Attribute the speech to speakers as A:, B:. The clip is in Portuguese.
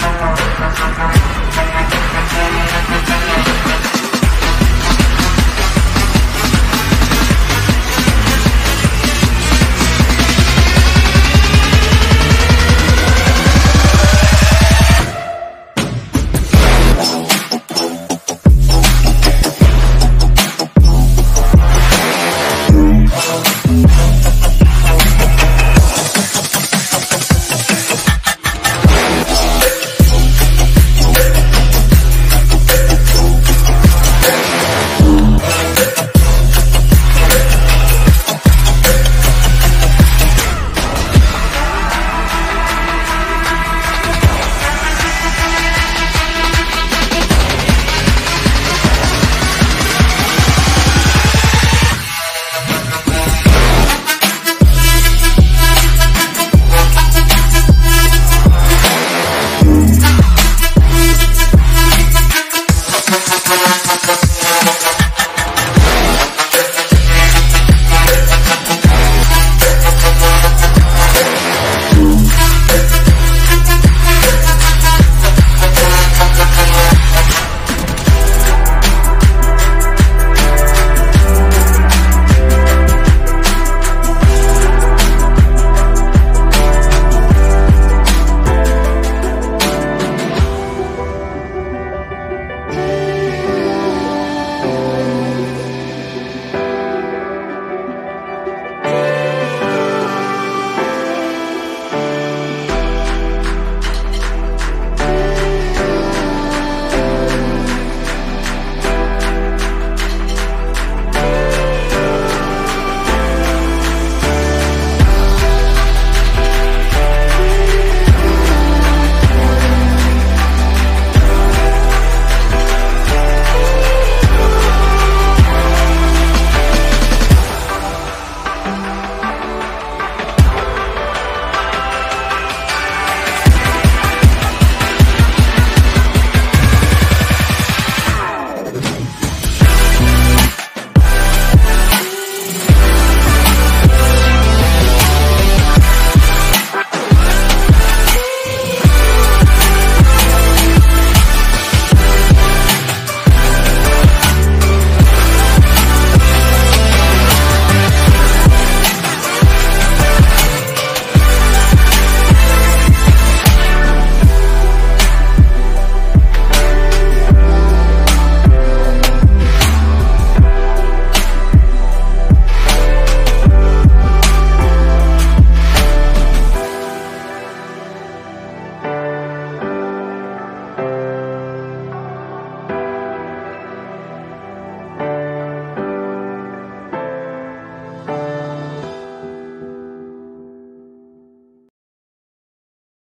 A: Música